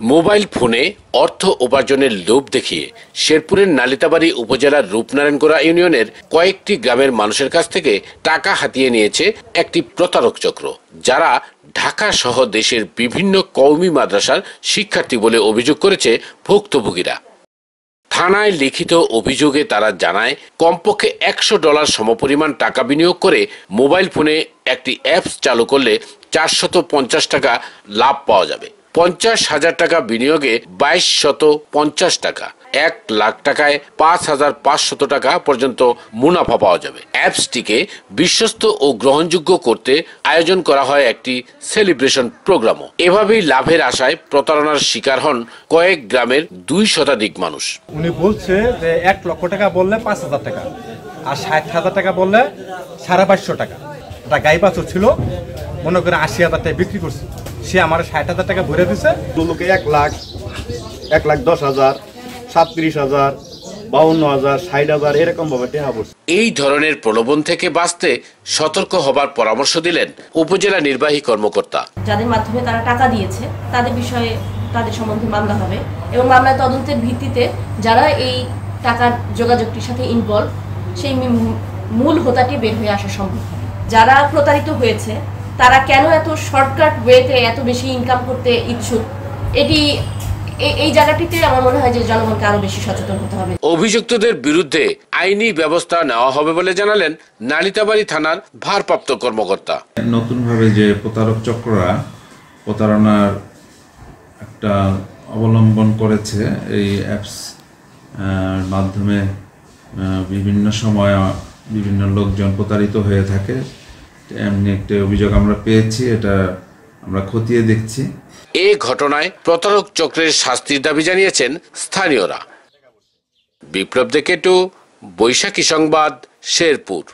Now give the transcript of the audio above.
Mobile ফোনে অর্থ উপার্জনের লোভ দেখিয়ে শেরপুরের নালিতাবাড়ি উপজেলার রূপনারায়ণগোড়া ইউনিয়নের কয়েকটি গ্রামের মানুষের কাছ থেকে টাকা হাতিয়ে নিয়েছে একটি প্রতারক চক্র, যারা ঢাকা সহ দেশের বিভিন্ন কওমি মাদ্রাসার শিক্ষার্থী বলে অভিযোগ করেছে ভুক্তভোগীরা। থানায় লিখিত অভিযোগে তারা জানায়, কমপক্ষে একশো ডলার সমপরিমাণ টাকা বিনিয়োগ করে মোবাইল ফোনে একটি অ্যাপস চালু করলে চারশত পঞ্চাশ টাকা লাভ পাওয়া যাবে। পঞ্চাশ হাজার টাকা বিনিয়োগে বাইশ শত পঞ্চাশ টাকা। এক লাখ টাকায় পাঁচ হাজার পাঁচশত টাকা পর্যন্ত মুনাফা পাওয়া যাবে। অ্যাপসটিকে বিশ্বস্ত ও গ্রহণযোগ্য করতে আয়োজন করা হয় একটি সেলিব্রেশন প্রোগ্রামও। এভাবেই লাভের আশায় প্রতারণার শিকার হন কয়েক গ্রামের দুই শতাধিক মানুষ। উনি বলছে যে এক লক্ষ টাকা বললে পাঁচ হাজার টাকা, আর ষাট হাজার টাকা বললে সাড়ে পাঁচশো টাকা। একটা গাই বাছুর ছিল, মনে করে আশি হাজার টাকা বিক্রি করছে। সে আমার ষাট হাজার টাকা ভরে দিছে। লোকে এক লাখ এক লাখ দশ হাজার সাতত্রিশ হাজার বাউন্ন হাজার ষাট হাজার এরকম ভাবে টেহা পড়ছে এই ধরনের প্রলোভন থেকে বাঁচতে সতর্ক হবার পরামর্শ দিলেন উপজেলা নির্বাহী কর্মকর্তা। যাদের মাধ্যমে তারা টাকা দিয়েছে তাদের বিষয়ে তাদের সম্বন্ধে মামলা হবে এবং মামলার তদন্তের ভিত্তিতে যারা এই টাকার যোগাযোগটির সাথে ইনভলভ সেই মূল হোতাটি বের হয়ে আসা সম্ভব যারা প্রতারিত হয়েছে তারা কেন এত শর্টকাট ওয়েতে এত বেশি ইনকাম করতে ইচ্ছুক? এটি এই জায়গাটিতে আমার মনে হয় যে জনগণকে আরও বেশি সচেতন হতে হবে। অভিযুক্তদের বিরুদ্ধে আইনি ব্যবস্থা নেওয়া হবে বলে জানালেন নালিতাবাড়ি থানার ভারপ্রাপ্ত কর্মকর্তা। নতুনভাবে যে প্রতারক চক্ররা প্রতারণার একটা অবলম্বন করেছে এই অ্যাপস মাধ্যমে বিভিন্ন সময় বিভিন্ন লোকজন প্রতারিত হয়ে থাকে। এমনি একটা অভিযোগ আমরা পেয়েছি, এটা আমরা খতিয়ে দেখছি। এই ঘটনায় প্রতারক চক্রের শাস্তির দাবি জানিয়েছেন স্থানীয়রা। বিপ্লব দেকেটু বৈশাখী সংবাদ, শেরপুর।